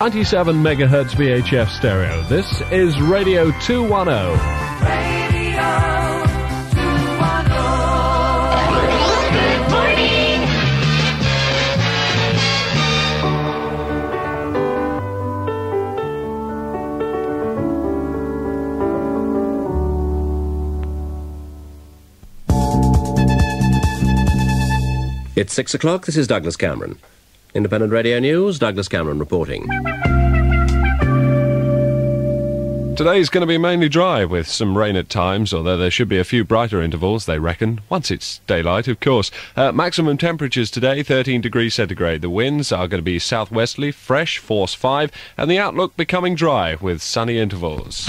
97 megahertz VHF stereo. This is Radio 210. Radio 210. Good morning. It's six o'clock. This is Douglas Cameron. Independent Radio News, Douglas Cameron reporting. Today's going to be mainly dry with some rain at times, although there should be a few brighter intervals, they reckon, once it's daylight, of course. Uh, maximum temperatures today, 13 degrees centigrade. The winds are going to be southwesterly, fresh, force 5, and the outlook becoming dry with sunny intervals.